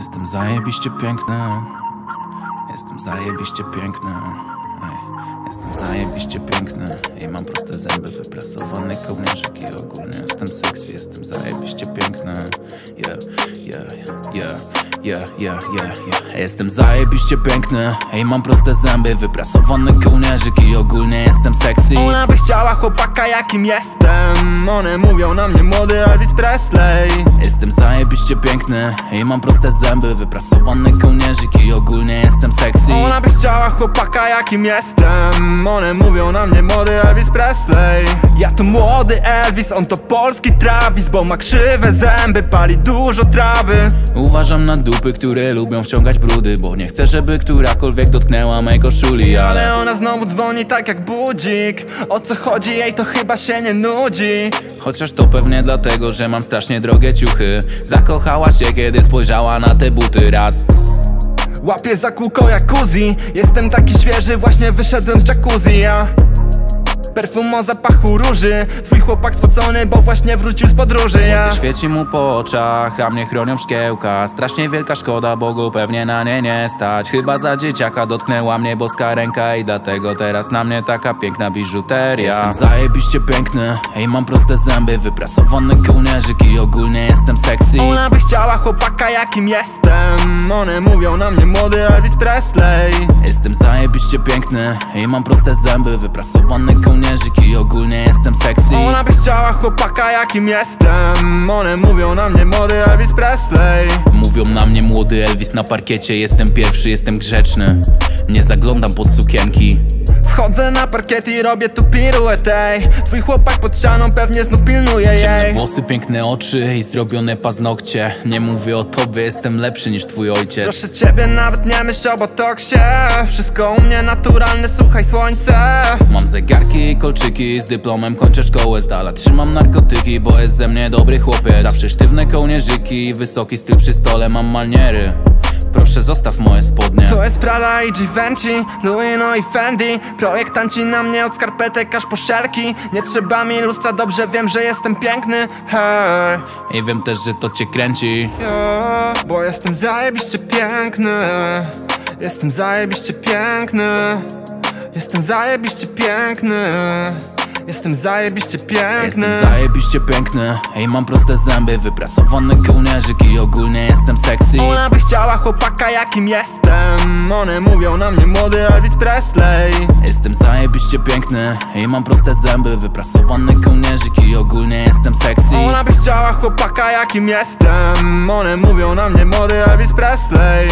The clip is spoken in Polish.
Jestem zajebiście piękny. Jestem zajebiście piękny. Ej, Jestem zajebiście piękny. I mam proste zęby, wyprasowane kołnierzyki Ogólnie. Jestem sexy, jestem zajebiście piękny. Yeah, yeah, yeah, yeah, yeah, yeah, yeah. Jestem zajebiście piękny. I mam proste zęby, wyprasowane kołnierzyki Ogólnie jestem sexy. Ona by chciała chłopaka jakim jestem. One mówią na mnie młody Elvis Presley. Jestem zajebiście piękny. I mam proste zęby, wyprasowane kołnierzyki Ogólnie jestem sexy. Ona by chciała chłopaka jakim jestem. One mówią na mnie młody Elvis Presley. Ja to młody Elvis, on to polski Travis Bo ma krzywe zęby, pali dużo trawy Uważam na dupy, które lubią wciągać brudy Bo nie chcę, żeby którakolwiek dotknęła mej koszuli Ale Ale ona znowu dzwoni tak jak budzik. O co chodzi jej to chyba się nie nudzi. Chociaż to pewnie dlatego, że mam strasznie drogie ciuchy. Zakochała się, kiedy spojrzała na te buty raz. Łapię za kółko jacuzzi. Jestem taki świeży, właśnie wyszedłem z jacuzzi ja Perfum o zapachu róży. Twój chłopak spocony, bo właśnie wrócił z podróży ja. Słońce świeci mu po oczach, a mnie chronią szkiełka. Strasznie wielka szkoda, bo go pewnie na nie nie stać. Chyba za dzieciaka dotknęła mnie boska ręka I dlatego teraz na mnie taka piękna biżuteria. Jestem zajebiście piękny i mam proste zęby. Wyprasowane kołnierzyki, ogólnie jestem sexy. Ona by chciała chłopaka jakim jestem. One mówią na mnie młody Elvis Presley. Jestem zajebiście piękny i mam proste zęby Kołnierzyki, ogólnie jestem sexy. Ona by chciała chłopaka jakim jestem. One mówią na mnie młody Elvis Presley. Mówią na mnie młody Elvis na parkiecie. Jestem pierwszy, jestem grzeczny. Nie zaglądam pod sukienki Wchodzę na parkiet i robię tu piruetę. Twój chłopak pod ścianą pewnie znów pilnuje Ciemne jej włosy, piękne oczy i zrobione paznokcie. Nie mówię o tobie, jestem lepszy niż twój ojciec. Proszę ciebie nawet nie myśl o botoksie. Wszystko u mnie naturalne, słuchaj słońce. Mam zegarki i kolczyki, z dyplomem kończę szkołę Z dala. Trzymam narkotyki, bo jest ze mnie dobry chłopiec. Zawsze sztywne kołnierzyki, wysoki styl przy stole, mam maniery Proszę zostaw moje spodnie. To jest Prada i Givenchy, Louis no i Fendi. Projektanci na mnie od skarpetek aż po szelki Nie trzeba mi lustra, dobrze wiem, że jestem piękny. Hej, I wiem też, że to cię kręci. Yeah, bo jestem zajebiście piękny. Jestem zajebiście piękny. Jestem zajebiście piękny Jestem zajebiście piękny. Jestem zajebiście piękny. I mam proste zęby Wyprasowane kołnierzyki, ogólnie jestem sexy. Ona by chciała chłopaka jakim jestem. One mówią na mnie młody Elvis Presley. Jestem zajebiście piękny. I mam proste zęby Wyprasowane kołnierzyki, ogólnie jestem sexy. Ona by chciała chłopaka jakim jestem. One mówią na mnie młody Elvis Presley